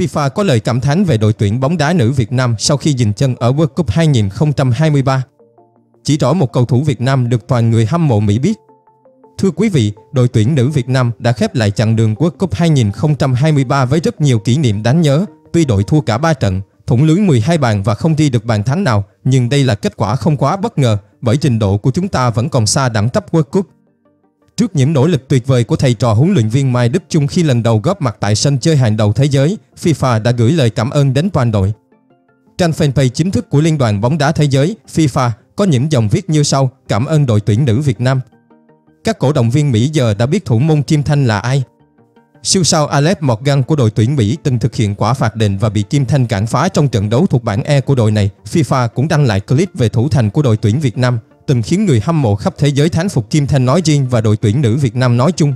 FIFA có lời cảm thán về đội tuyển bóng đá nữ Việt Nam sau khi dừng chân ở World Cup 2023. Chỉ rõ một cầu thủ Việt Nam được toàn người hâm mộ Mỹ biết. Thưa quý vị, đội tuyển nữ Việt Nam đã khép lại chặng đường World Cup 2023 với rất nhiều kỷ niệm đáng nhớ. Tuy đội thua cả 3 trận, thủng lưới 12 bàn và không đi được bàn thắng nào, nhưng đây là kết quả không quá bất ngờ bởi trình độ của chúng ta vẫn còn xa đẳng cấp World Cup. Trước những nỗ lực tuyệt vời của thầy trò huấn luyện viên Mai Đức Chung khi lần đầu góp mặt tại sân chơi hàng đầu thế giới, FIFA đã gửi lời cảm ơn đến toàn đội. Trang fanpage chính thức của Liên đoàn bóng đá thế giới FIFA có những dòng viết như sau: Cảm ơn đội tuyển nữ Việt Nam. Các cổ động viên Mỹ giờ đã biết thủ môn Kim Thanh là ai. Siêu sao Alex Morgan của đội tuyển Mỹ từng thực hiện quả phạt đền và bị Kim Thanh cản phá trong trận đấu thuộc bảng E của đội này. FIFA cũng đăng lại clip về thủ thành của đội tuyển Việt Nam từng khiến người hâm mộ khắp thế giới thán phục Kim Thanh nói riêng và đội tuyển nữ Việt Nam nói chung.